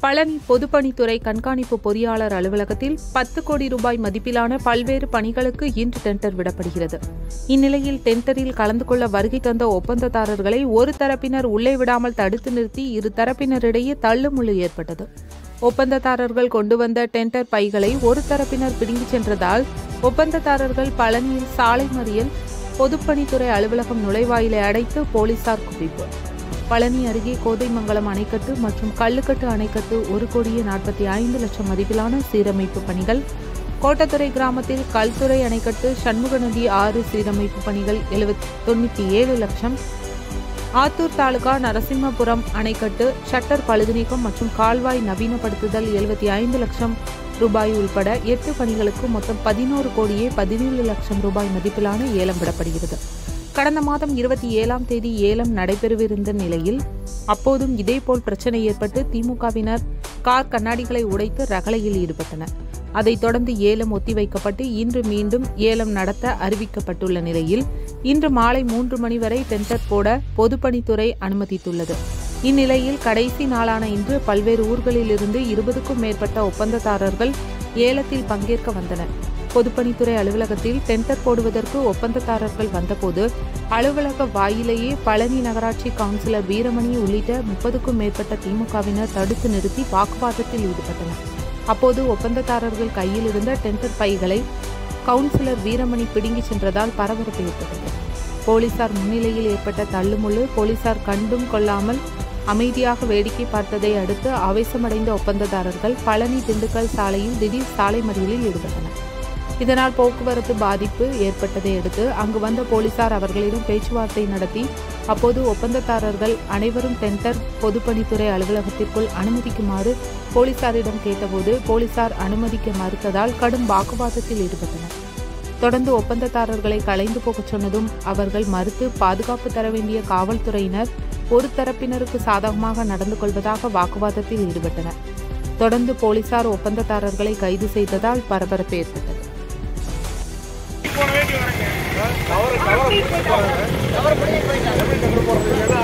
பழனி பொதுப்பணித்துறை கண்காணிப்பு பொறியாளர் அலுவலகத்தில் பத்து கோடி ரூபாய் மதிப்பிலான பல்வேறு பணிகளுக்கு இன்று டெண்டர் விடப்படுகிறது. இந்நிலையில் டெண்டரில் கலந்து கொள்ள வருகை தந்த ஒப்பந்ததாரர்களை ஒரு தரப்பினர் உள்ளே விடாமல் தடுத்து நிறுத்தி இரு தரப்பினரிடையே தள்ளுமுள்ளு ஏற்பட்டது. ஒப்பந்ததாரர்கள் கொண்டு வந்த டெண்டர் பைகளை ஒரு தரப்பினர் பிடுங்கிச் சென்றதால் ஒப்பந்ததாரர்கள் பழனியில் சாலை மறியல் பொதுப்பணித்துறை அலுவலகம் நுழைவாயிலை அடைத்து போலீசார் குவிப்பு. பழனி அருகே கோதைமங்கலம் அணைக்கட்டு மற்றும் கள்ளுக்கட்டு அணைக்கட்டு ஒரு கோடியே நாற்பத்தி ஐந்து லட்சம் மதிப்பிலான சீரமைப்பு பணிகள். கோட்டத்துறை கிராமத்தில் கல்துறை அணைக்கட்டு சண்முக நதி ஆறு சீரமைப்பு பணிகள் எழுபத்தி தொண்ணூற்றி ஏழு லட்சம். ஆத்தூர் தாலுகா நரசிம்மபுரம் அணைக்கட்டு ஷட்டர் பழுதுநீக்கம் மற்றும் கால்வாய் நவீனப்படுத்துதல் எழுபத்தி ஐந்து லட்சம் ரூபாய் உள்பட எட்டு பணிகளுக்கு மொத்தம் பதினோரு கோடியே பதினேழு லட்சம் ரூபாய் மதிப்பிலான ஏலம் விடப்படுகிறது. கடந்த மாதம் இருபத்தி ஏழாம் தேதி ஏலம் நடைபெறவிருந்த நிலையில் அப்போதும் இதேபோல் பிரச்சனை ஏற்பட்டு திமுகவினர் கார் கண்ணாடிகளை உடைத்து ரகளையில் ஈடுபட்டனர். அதைத் தொடர்ந்து ஏலம் ஒத்திவைக்கப்பட்டு இன்று மீண்டும் ஏலம் நடத்த அறிவிக்கப்பட்டுள்ள நிலையில் இன்று மாலை மூன்று மணி வரை டெண்டர் போட பொதுப்பணித்துறை அனுமதித்துள்ளது. இந்நிலையில் கடைசி நாளான இன்று பல்வேறு ஊர்களிலிருந்து இருபதுக்கும் மேற்பட்ட ஒப்பந்ததாரர்கள் ஏலத்தில் பங்கேற்க வந்தனர். பொதுப்பணித்துறை அலுவலகத்தில் டெண்டர் போடுவதற்கு ஒப்பந்ததாரர்கள் வந்தபோது அலுவலக வாயிலேயே பழனி நகராட்சி கவுன்சிலர் வீரமணி உள்ளிட்ட முப்பதுக்கும் மேற்பட்ட திமுகவினர் தடுத்து நிறுத்தி வாக்குவாதத்தில் ஈடுபட்டனர். அப்போது ஒப்பந்ததாரர்கள் கையில் இருந்த டெண்டர் பைகளை கவுன்சிலர் வீரமணி பிடுங்கிச் சென்றதால் பரபரப்பு ஏற்பட்டது. போலீசார் முன்னிலையில் ஏற்பட்ட தள்ளுமுள்ளு போலீசார் கண்டும் கொள்ளாமல் அமைதியாக வேடிக்கை பார்த்ததை அடுத்து ஆவேசமடைந்த ஒப்பந்ததாரர்கள் பழனி திண்டுக்கல் சாலையில் திடீர் சாலை மறியலில் ஈடுபட்டனர். இதனால் போக்குவரத்து பாதிப்பு ஏற்பட்டதை அடுத்து அங்கு வந்த போலீசார் அவர்களிடம் பேச்சுவார்த்தை நடத்தி அப்போது ஒப்பந்ததாரர்கள் அனைவரும் டெண்டர் பொதுப்பணித்துறை அலுவலகத்திற்குள் அனுமதிக்குமாறு போலீசாரிடம் கேட்டபோது போலீசார் அனுமதிக்க மறுத்ததால் கடும் வாக்குவாதத்தில் ஈடுபட்டனர். தொடர்ந்து ஒப்பந்ததாரர்களை கலைந்து போகச் சொன்னதும் அவர்கள் மறுத்து பாதுகாப்பு தர வேண்டிய காவல்துறையினர் ஒரு தரப்பினருக்கு சாதகமாக நடந்து கொள்வதாக வாக்குவாதத்தில் ஈடுபட்டனர். தொடர்ந்து போலீசார் ஒப்பந்ததாரர்களை கைது செய்ததால் பரபரப்பு ஏற்பட்டது. போயிட்டாங்க. தவறு பண்ணி போயிட்டாங்க